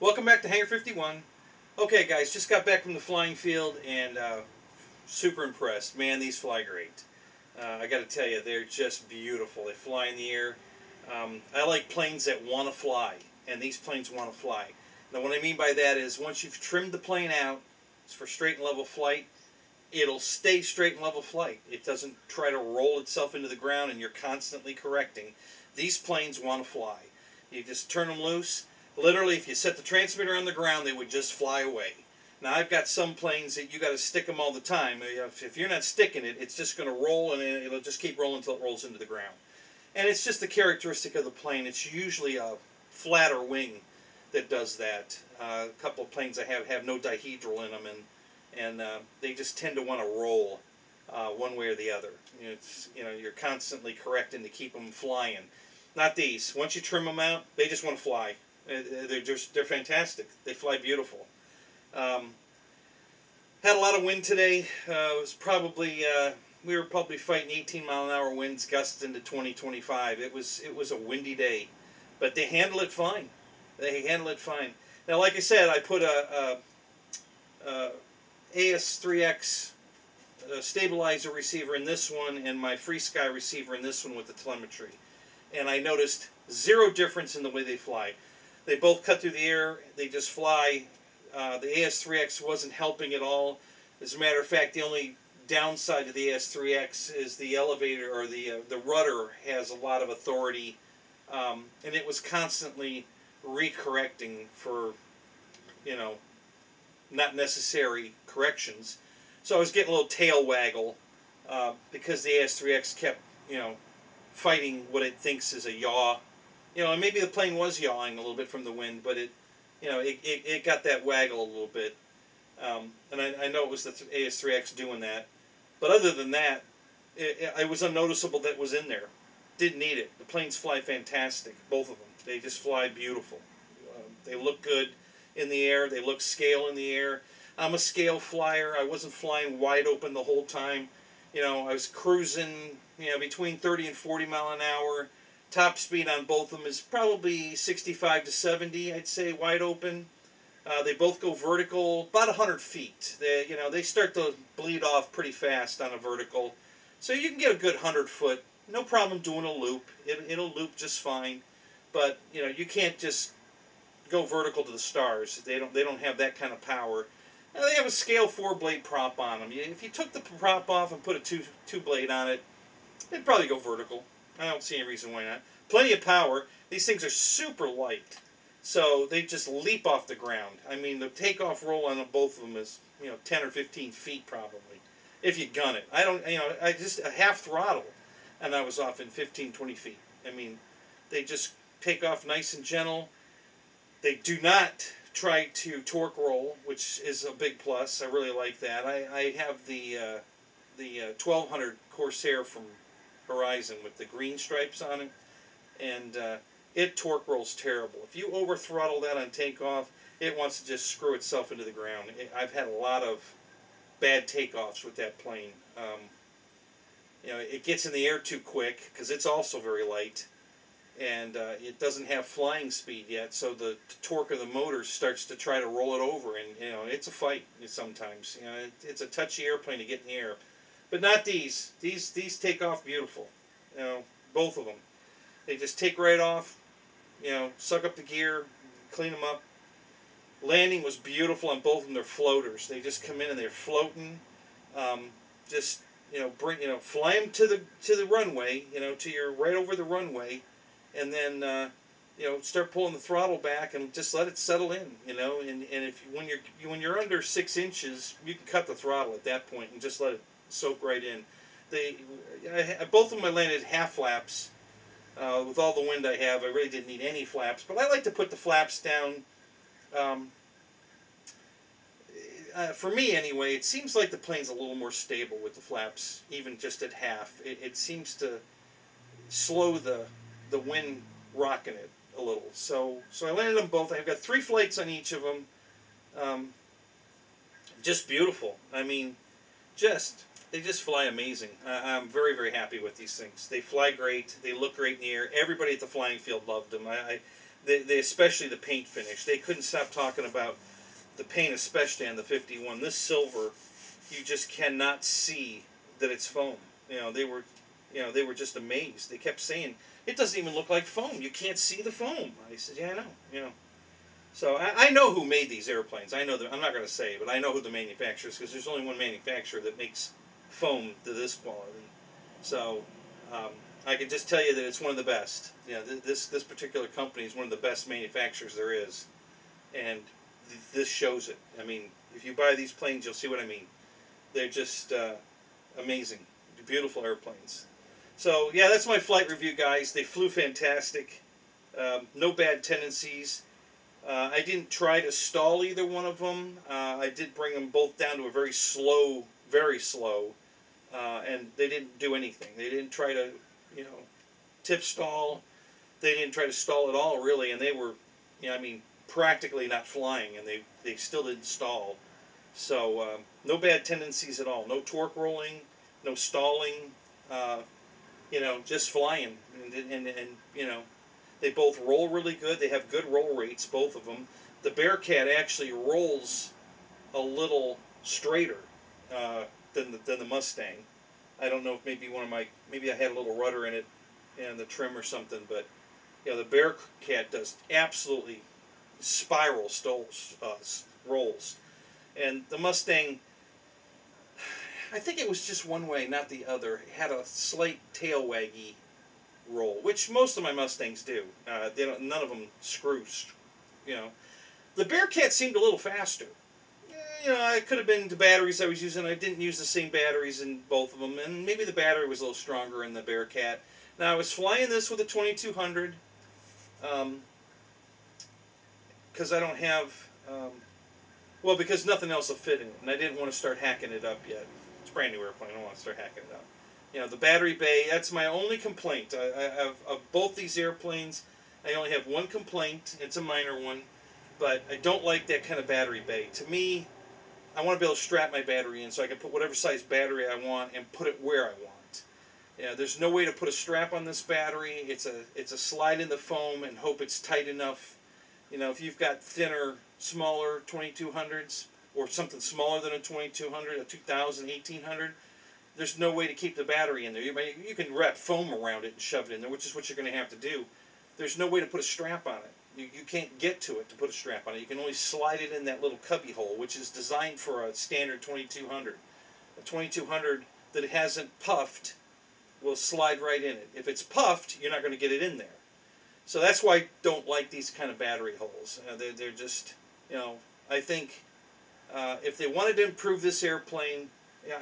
Welcome back to Hangar 51. Okay, guys, just got back from the flying field and uh, super impressed. Man, these fly great. Uh, I got to tell you, they're just beautiful. They fly in the air. Um, I like planes that want to fly, and these planes want to fly. Now, what I mean by that is once you've trimmed the plane out, it's for straight and level flight, it'll stay straight and level flight. It doesn't try to roll itself into the ground and you're constantly correcting. These planes want to fly. You just turn them loose. Literally, if you set the transmitter on the ground, they would just fly away. Now, I've got some planes that you got to stick them all the time. If you're not sticking it, it's just going to roll and it'll just keep rolling until it rolls into the ground. And it's just the characteristic of the plane. It's usually a flatter wing that does that. Uh, a couple of planes I have have no dihedral in them, and and uh, they just tend to want to roll uh, one way or the other. It's you know you're constantly correcting to keep them flying. Not these. Once you trim them out, they just want to fly. Uh, uh, they're just they're fantastic. They fly beautiful. Um, had a lot of wind today. Uh, it was probably we were probably fighting 18 mile an hour winds, gusts into 20, 25. It was it was a windy day, but they handle it fine. They handle it fine. Now, like I said, I put a, a, a AS3X uh, stabilizer receiver in this one and my FrSky receiver in this one with the telemetry. And I noticed zero difference in the way they fly. They both cut through the air. They just fly. Uh, the AS3X wasn't helping at all. As a matter of fact, the only downside to the AS3X is the elevator or the uh, the rudder has a lot of authority, um, and it was constantly recorrecting for, you know, not necessary corrections. So I was getting a little tail waggle uh, because the AS3X kept, you know, fighting what it thinks is a yaw. You know, and maybe the plane was yawing a little bit from the wind, but it, you know, it, it, it got that waggle a little bit. Um, and I, I know it was the AS3X doing that. But other than that, it, it was unnoticeable that was in there. Didn't need it. The planes fly fantastic, both of them. They just fly beautiful. Um, they look good in the air. They look scale in the air. I'm a scale flyer. I wasn't flying wide open the whole time. You know, I was cruising, you know, between 30 and 40 mile an hour. Top speed on both of them is probably 65 to 70, I'd say, wide open. Uh, they both go vertical about 100 feet. They, you know, they start to bleed off pretty fast on a vertical. So you can get a good 100 foot. No problem doing a loop. It, it'll loop just fine. But you know, you can't just go vertical to the stars. They don't. They don't have that kind of power. Now, they have a scale four blade prop on them. If you took the prop off and put a two two blade on it, it'd probably go vertical. I don't see any reason why not. Plenty of power. These things are super light, so they just leap off the ground. I mean, the takeoff roll on both of them is you know ten or fifteen feet probably, if you gun it. I don't. You know, I just a half throttle, and I was off in 15, 20 feet. I mean, they just take off nice and gentle. They do not try to torque roll, which is a big plus. I really like that. I, I have the uh, the uh, 1200 Corsair from Horizon with the green stripes on it, and uh, it torque rolls terrible. If you over throttle that on takeoff, it wants to just screw itself into the ground. It, I've had a lot of bad takeoffs with that plane. Um, you know, it gets in the air too quick because it's also very light and uh, it doesn't have flying speed yet, so the torque of the motor starts to try to roll it over, and you know it's a fight sometimes. You know, it, it's a touchy airplane to get in the air, but not these. These these take off beautiful. You know, both of them. They just take right off. You know, suck up the gear, clean them up. Landing was beautiful on both of them. They're floaters. They just come in and they're floating. Um, just you know, bring you know, fly them to the to the runway. You know, to your right over the runway and then uh, you know start pulling the throttle back and just let it settle in. You know, and, and if when you're when you're under six inches, you can cut the throttle at that point and just let it soak right in. They I, both of them I landed half flaps. Uh, with all the wind I have, I really didn't need any flaps, but I like to put the flaps down. Um, uh, for me anyway, it seems like the plane's a little more stable with the flaps, even just at half. It, it seems to slow the the wind rocking it a little. So so I landed them both. I've got three flights on each of them. Um, just beautiful. I mean, just they just fly amazing. Uh, I'm very very happy with these things. They fly great. They look great in the air. Everybody at the flying field loved them. I, I they, they especially the paint finish. They couldn't stop talking about the paint, especially on the 51. This silver, you just cannot see that it's foam. You know they were, you know they were just amazed. They kept saying it doesn't even look like foam. You can't see the foam. I said, yeah, I know. You know. So I, I know who made these airplanes. I know that I'm not going to say, but I know who the manufacturer is because there's only one manufacturer that makes foam to this quality. So um, I can just tell you that it's one of the best. You know, th- this this particular company is one of the best manufacturers there is, and th- this shows it. I mean, if you buy these planes, you'll see what I mean. They're just uh, amazing, beautiful airplanes. So yeah, that's my flight review, guys. They flew fantastic. Um, no bad tendencies. Uh, I didn't try to stall either one of them. Uh, I did bring them both down to a very slow, very slow, uh, and they didn't do anything. They didn't try to, you know, tip stall. They didn't try to stall at all, really, and they were, you know, I mean, practically not flying, and they, they still didn't stall. So um, no bad tendencies at all. No torque rolling, no stalling. Uh, you know, just flying, and, and, and you know, they both roll really good. They have good roll rates, both of them. The Bearcat actually rolls a little straighter uh, than the, than the Mustang. I don't know if maybe one of my maybe I had a little rudder in it and the trim or something, but yeah, the Bearcat does absolutely spiral stoles, uh, rolls, and the Mustang. I think it was just one way, not the other. It had a slight tail waggy roll, which most of my Mustangs do. Uh, they don't, none of them screw, you know. The Bearcat seemed a little faster. You know, it could have been the batteries I was using. I didn't use the same batteries in both of them, and maybe the battery was a little stronger in the Bearcat. Now, I was flying this with a 2200 because um, I don't have, um, well, because nothing else will fit in it, and I didn't want to start hacking it up yet. It's a brand new airplane. I don't want to start hacking it up. You know, the battery bay, that's my only complaint. I, I have of both these airplanes, I only have one complaint. It's a minor one, but I don't like that kind of battery bay. To me, I want to be able to strap my battery in so I can put whatever size battery I want and put it where I want. Yeah, there's no way to put a strap on this battery. It's a it's a slide in the foam and hope it's tight enough. You know, if you've got thinner, smaller 2200s or something smaller than a 2200, a 2000, 1800, there's no way to keep the battery in there. You, you can wrap foam around it and shove it in there, which is what you're going to have to do. There's no way to put a strap on it. You, you can't get to it to put a strap on it. You can only slide it in that little cubby hole, which is designed for a standard 2200. A 2200 that hasn't puffed will slide right in it. If it's puffed, you're not going to get it in there. So that's why I don't like these kind of battery holes. Uh, they're, they're just, you know, I think uh, if they wanted to improve this airplane,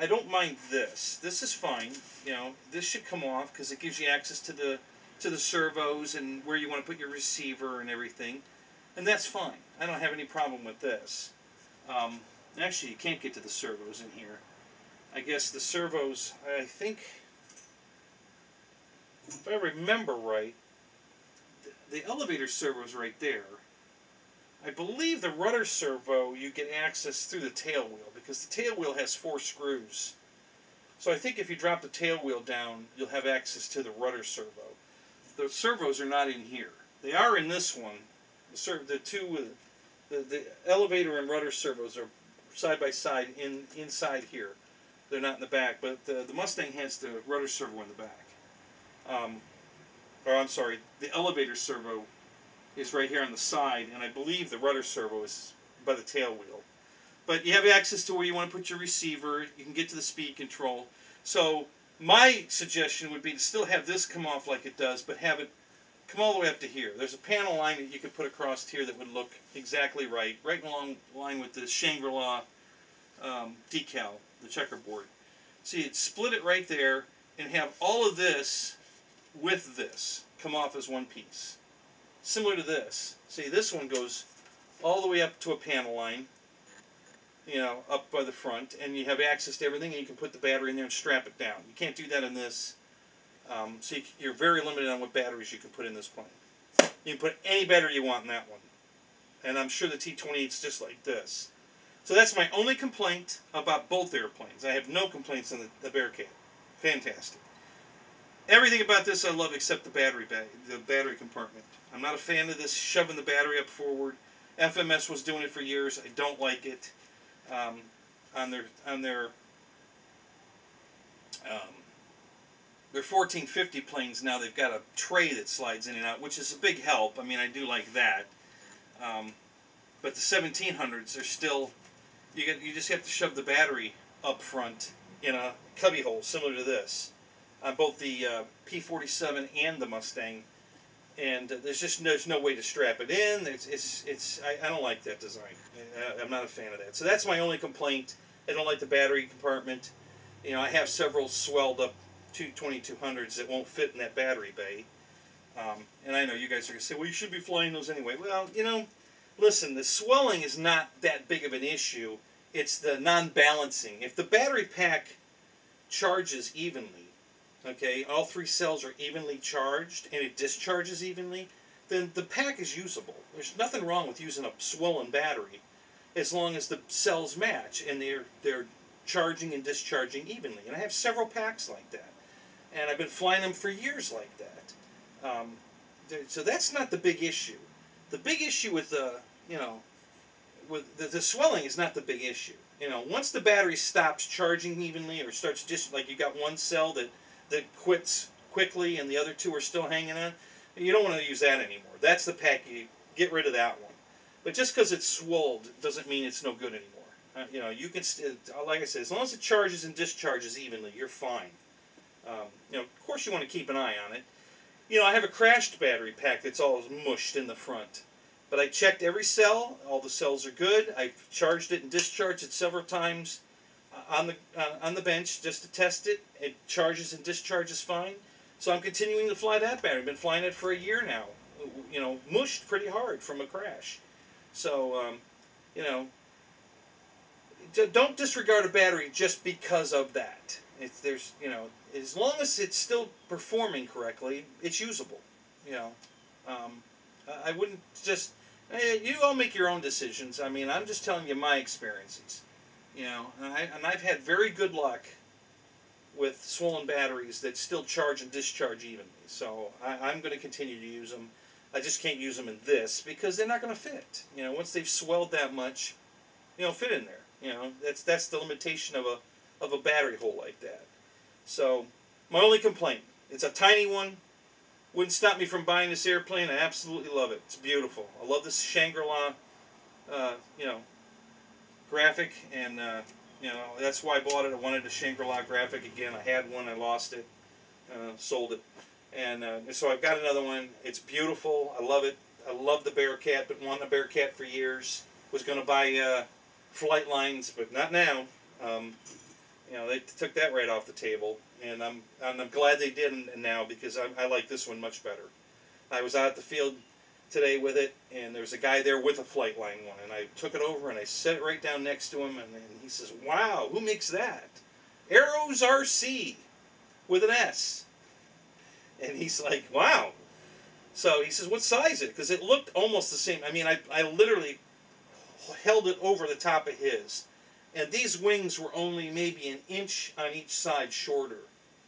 I don't mind this. This is fine. You know, this should come off because it gives you access to the to the servos and where you want to put your receiver and everything, and that's fine. I don't have any problem with this. Um, actually, you can't get to the servos in here. I guess the servos. I think, if I remember right, the, the elevator servo is right there. I believe the rudder servo you get access through the tail wheel because the tail wheel has four screws. So I think if you drop the tail wheel down, you'll have access to the rudder servo. The servos are not in here. They are in this one. The, ser- the two, the, the elevator and rudder servos are side by side in inside here. They're not in the back, but the, the Mustang has the rudder servo in the back. Um, or I'm sorry, the elevator servo is right here on the side, and I believe the rudder servo is by the tail wheel. But you have access to where you want to put your receiver. You can get to the speed control. So my suggestion would be to still have this come off like it does, but have it come all the way up to here. There's a panel line that you could put across here that would look exactly right, right along line with the Shangri-La um, decal, the checkerboard. See, it split it right there and have all of this with this come off as one piece. Similar to this. See, this one goes all the way up to a panel line, you know, up by the front, and you have access to everything, and you can put the battery in there and strap it down. You can't do that in this. Um, so you, you're very limited on what batteries you can put in this plane. You can put any battery you want in that one. And I'm sure the T28 is just like this. So that's my only complaint about both airplanes. I have no complaints on the, the Bearcat. Fantastic. Everything about this I love except the battery the battery compartment. I'm not a fan of this shoving the battery up forward. FMS was doing it for years. I don't like it. Um, on their on their um, their 1450 planes now they've got a tray that slides in and out, which is a big help. I mean, I do like that. Um, but the 1700s are still you get you just have to shove the battery up front in a cubby hole similar to this on both the uh, P47 and the Mustang and there's just there's no way to strap it in. It's it's, it's I, I don't like that design. I, I'm not a fan of that. So that's my only complaint. I don't like the battery compartment. You know I have several swelled up 2200s that won't fit in that battery bay. Um, and I know you guys are to say well you should be flying those anyway. Well you know listen the swelling is not that big of an issue. It's the non-balancing. If the battery pack charges evenly, okay, all three cells are evenly charged and it discharges evenly, then the pack is usable. There's nothing wrong with using a swollen battery as long as the cells match and they're they're charging and discharging evenly. And I have several packs like that. And I've been flying them for years like that. Um, so that's not the big issue. The big issue with the, you know, with the, the, swelling is not the big issue. You know, once the battery stops charging evenly or starts just like you got one cell that that quits quickly and the other two are still hanging on, you don't want to use that anymore. That's the pack you get rid of that one. But just because it's swolled doesn't mean it's no good anymore. Uh, you know, you can uh, like I said, as long as it charges and discharges evenly, you're fine. Um, you know, of course you want to keep an eye on it. You know, I have a crashed battery pack that's all mushed in the front. But I checked every cell. All the cells are good. I've charged it and discharged it several times on the uh, on the bench just to test it. It charges and discharges fine. So I'm continuing to fly that battery. I've been flying it for a year now. You know, mushed pretty hard from a crash. So, um, you know, don't disregard a battery just because of that. It's, there's, you know, as long as it's still performing correctly, it's usable. You know, um, I wouldn't just you all make your own decisions. I mean, I'm just telling you my experiences. You know, and, I, and I've had very good luck with swollen batteries that still charge and discharge evenly. So I, am going to continue to use them. I just can't use them in this because they're not going to fit. You know, once they've swelled that much, you know, fit in there. You know, that's that's the limitation of a of a battery hole like that. So my only complaint, it's a tiny one. Wouldn't stop me from buying this airplane. I absolutely love it. It's beautiful. I love this Shangri-La, uh, you know, graphic, and uh, you know that's why I bought it. I wanted a Shangri-La graphic again. I had one. I lost it. Uh, sold it, and uh, so I've got another one. It's beautiful. I love it. I love the Bearcat, but wanted a Bearcat for years. Was going to buy uh, FlightLine's, but not now. Um, you know, they took that right off the table and I'm and I'm glad they didn't now because I, I like this one much better. I was out at the field today with it, and there was a guy there with a flight line one, and I took it over and I set it right down next to him, and, and he says, "Wow, who makes that?" Arrows RC with an S. And he's like, "Wow." So he says, "What size is it?" Because it looked almost the same. I mean, I I literally held it over the top of his, and these wings were only maybe an inch on each side shorter.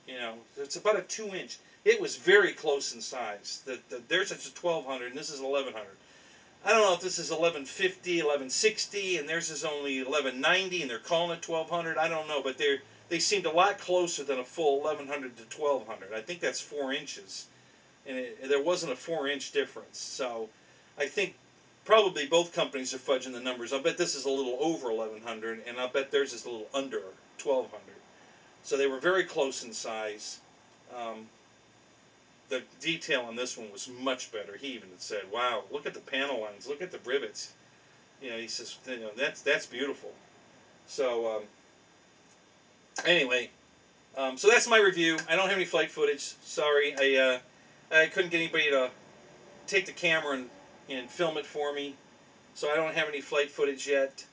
You know, it's about a two inch. It was very close in size. The, the, there's a 1200 and this is 1100. I don't know if this is 1150, 1160, and theirs is only 1190, and they're calling it 1200. I don't know, but they they seemed a lot closer than a full 1100 to 1200. I think that's four inches, and it, there wasn't a four inch difference. So I think probably both companies are fudging the numbers. I'll bet this is a little over 1100, and I'll bet theirs is a little under 1200. So they were very close in size. Um, the detail on this one was much better. He even said, "Wow, look at the panel lines, look at the rivets." You know, he says, "You know, that's that's beautiful." So um, anyway, um, so that's my review. I don't have any flight footage. Sorry, I uh, I couldn't get anybody to take the camera and, and film it for me, so I don't have any flight footage yet.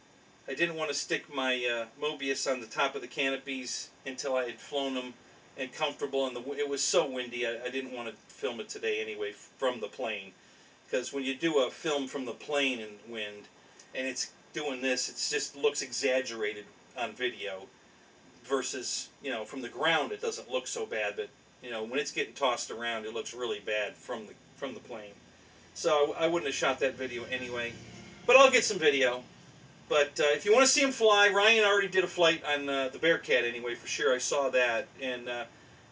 I didn't want to stick my uh, Mobius on the top of the canopies until I had flown them and comfortable. And the it was so windy, I, I didn't want to film it today anyway from the plane, because when you do a film from the plane in wind, and it's doing this, it just looks exaggerated on video versus, you know, from the ground it doesn't look so bad, but, you know, when it's getting tossed around, it looks really bad from the, from the plane. So I wouldn't have shot that video anyway. But I'll get some video. But uh, if you want to see him fly, Ryan already did a flight on uh, the Bearcat anyway, for sure. I saw that. And, uh,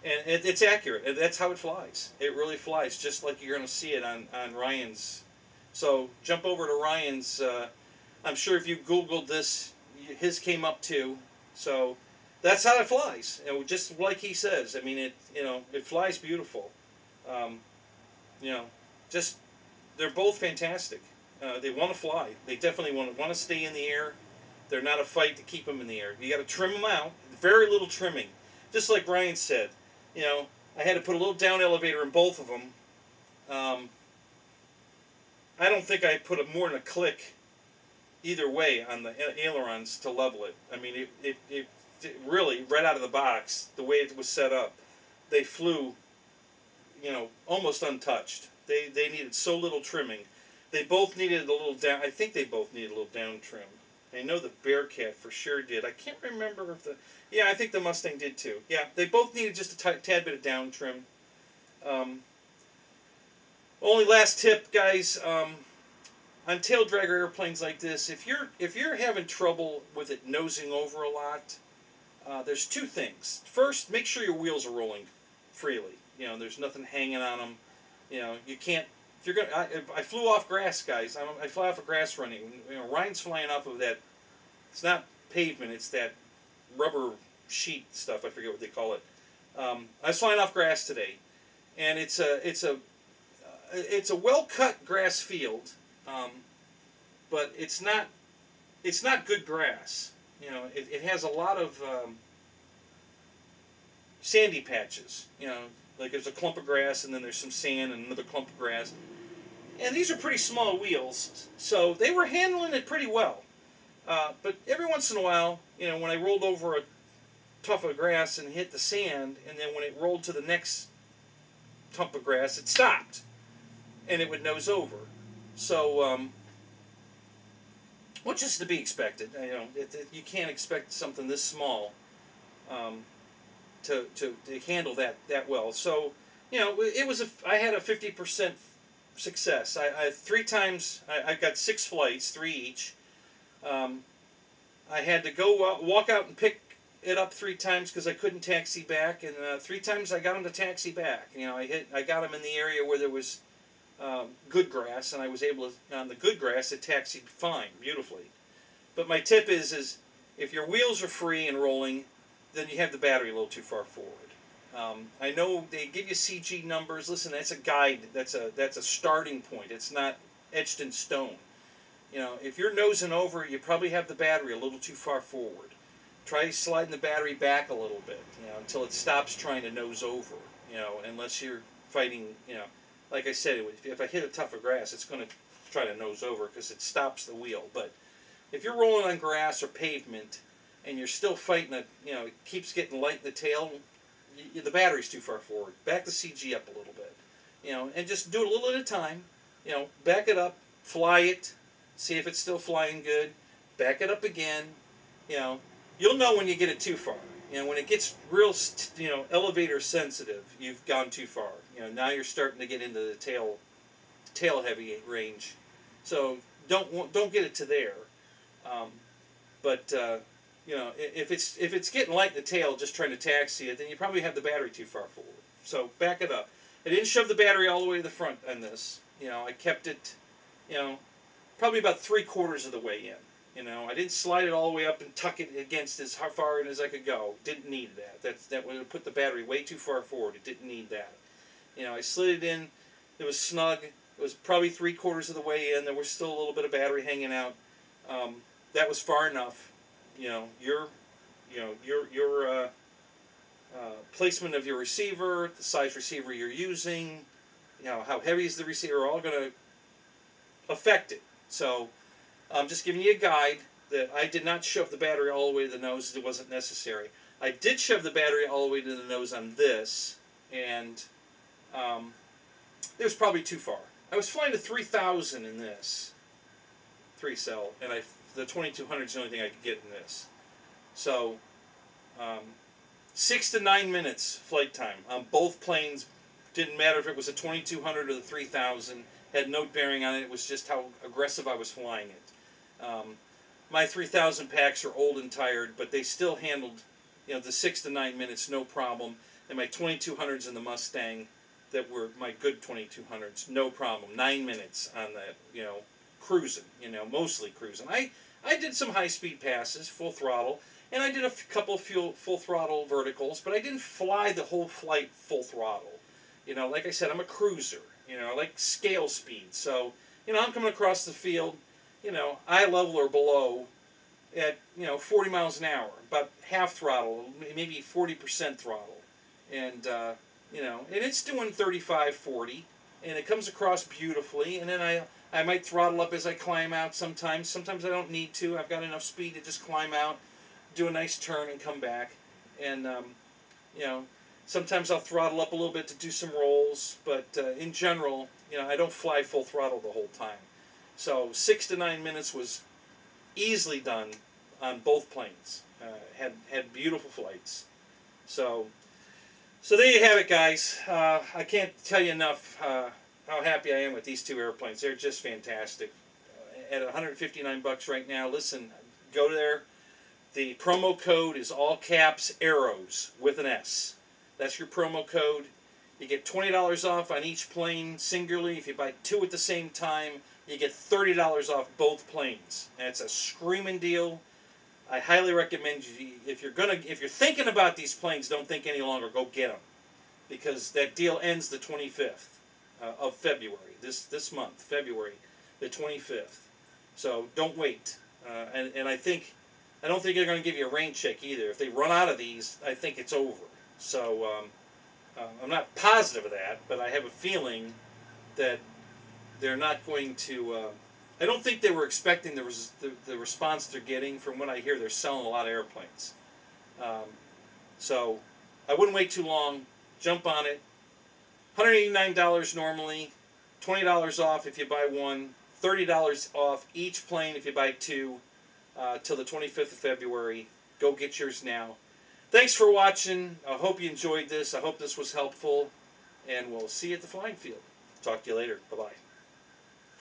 and it, it's accurate. That's how it flies. It really flies, just like you're going to see it on, on Ryan's. So jump over to Ryan's. Uh, I'm sure if you Googled this, his came up too. So that's how it flies. And just like he says, I mean, it you know it flies beautiful. Um, you know, just they're both fantastic. Uh, they want to fly. They definitely want to want to stay in the air. They're not a fight to keep them in the air. You got to trim them out. Very little trimming, just like Ryan said. You know, I had to put a little down elevator in both of them. Um, I don't think I put a more than a click either way on the ailerons to level it. I mean, it, it, it, it, really, right out of the box, the way it was set up, they flew, you know, almost untouched. They, they needed so little trimming. They both needed a little down, I think they both needed a little down trim. I know the Bearcat for sure did. I can't remember if the, yeah, I think the Mustang did too. Yeah, they both needed just a tad bit of down trim. Um, only last tip, guys, um, on tail dragger airplanes like this, if you're if you're having trouble with it nosing over a lot, uh, there's two things. First, make sure your wheels are rolling freely. You know, there's nothing hanging on them. You know, you can't. You're gonna, I, I flew off grass, guys. I'm, I fly off of grass running. You know, Ryan's flying off of that. It's not pavement. It's that rubber sheet stuff. I forget what they call it. Um, I was flying off grass today, and it's a it's a uh, it's a well cut grass field um, but it's not it's not good grass. You know, it, it has a lot of um, sandy patches. You know, like there's a clump of grass and then there's some sand and another clump of grass. And these are pretty small wheels, so they were handling it pretty well. Uh, but every once in a while, you know, when I rolled over a tuft of grass and hit the sand, and then when it rolled to the next tuft of grass, it stopped, and it would nose over. So, um, which is to be expected. You know, it, it, you can't expect something this small um, to, to, to handle that that well. So, you know, it was a. I had a fifty percent success. I, I three times. I, I got six flights, three each. Um, I had to go out, walk out and pick it up three times because I couldn't taxi back, and uh, three times I got him to taxi back. You know, I hit. I got him in the area where there was um, good grass, and I was able to on the good grass it taxied fine, beautifully. But my tip is is if your wheels are free and rolling, then you have the battery a little too far forward. Um, I know they give you CG numbers. Listen, that's a guide. That's a that's a starting point. It's not etched in stone. You know, if you're nosing over, you probably have the battery a little too far forward. Try sliding the battery back a little bit, you know, until it stops trying to nose over. You know, unless you're fighting, you know like I said, if I hit a tuft of grass, it's going to try to nose over because it stops the wheel. But if you're rolling on grass or pavement and you're still fighting it, you know, it keeps getting light in the tail, the battery's too far forward. Back the CG up a little bit, you know, and just do it a little at a time. You know, back it up, fly it, see if it's still flying good, back it up again. You know, you'll know when you get it too far. You know, when it gets real, you know, elevator sensitive, you've gone too far. You know, now you're starting to get into the tail, tail heavy range. So don't don't get it to there. Um, but uh, you know, if it's if it's getting light in the tail, just trying to taxi it, then you probably have the battery too far forward. So back it up. I didn't shove the battery all the way to the front on this. You know, I kept it, you know, probably about three quarters of the way in. You know, I didn't slide it all the way up and tuck it against as far in as I could go. Didn't need that. That's that would have put the battery way too far forward. It didn't need that. You know, I slid it in. It was snug. It was probably three quarters of the way in. There was still a little bit of battery hanging out. Um, that was far enough. You know, your, you know, your your uh, uh, placement of your receiver, the size receiver you're using, you know, how heavy is the receiver, are all going to affect it. So, I'm just giving you a guide that I did not shove the battery all the way to the nose. It wasn't necessary. I did shove the battery all the way to the nose on this, and um, it was probably too far. I was flying to 3,000 in this three cell, and I the 2200 is the only thing I could get in this. So, um, six to nine minutes flight time on both planes. Didn't matter if it was a 2200 or the 3000. Had no bearing on it. It was just how aggressive I was flying it. Um, my 3000 packs are old and tired, but they still handled, you know, the six to nine minutes no problem. And my 2200s in the Mustang, that were my good 2200s, no problem. Nine minutes on that, you know, cruising. You know, mostly cruising. I I did some high speed passes, full throttle, and I did a couple of fuel, full throttle verticals, but I didn't fly the whole flight full throttle. You know, like I said, I'm a cruiser. You know, like scale speed. So, you know, I'm coming across the field, you know, eye level or below at, you know, 40 miles an hour, about half throttle, maybe 40% throttle. And, uh, you know, and it's doing 35, 40, and it comes across beautifully, and then I I might throttle up as I climb out sometimes. Sometimes I don't need to. I've got enough speed to just climb out, do a nice turn, and come back. And, um, you know, sometimes I'll throttle up a little bit to do some rolls, but uh, in general, you know, I don't fly full throttle the whole time. So six to nine minutes was easily done on both planes. Uh, had had beautiful flights. So, so there you have it, guys. Uh, I can't tell you enough uh, how happy I am with these two airplanes. They're just fantastic. Uh, at 159 bucks right now, listen, go there. The promo code is all caps arrows with an S. That's your promo code. You get $20 off on each plane singularly. If you buy two at the same time, you get $30 off both planes. And it's a screaming deal. I highly recommend you if you're gonna if you're thinking about these planes, don't think any longer. Go get them, because that deal ends the 25th uh, of February. This this month, February, the 25th. So don't wait. Uh, and and I think I don't think they're going to give you a rain check either. If they run out of these, I think it's over. So um, uh, I'm not positive of that, but I have a feeling that they're not going to. Uh, I don't think they were expecting the, res- the, the response they're getting. From what I hear, they're selling a lot of airplanes. Um, so I wouldn't wait too long. Jump on it. $189 normally, $20 off if you buy one, $30 off each plane if you buy two, uh, till the 25th of February. Go get yours now. Thanks for watching. I hope you enjoyed this. I hope this was helpful. And we'll see you at the flying field. Talk to you later. Bye bye.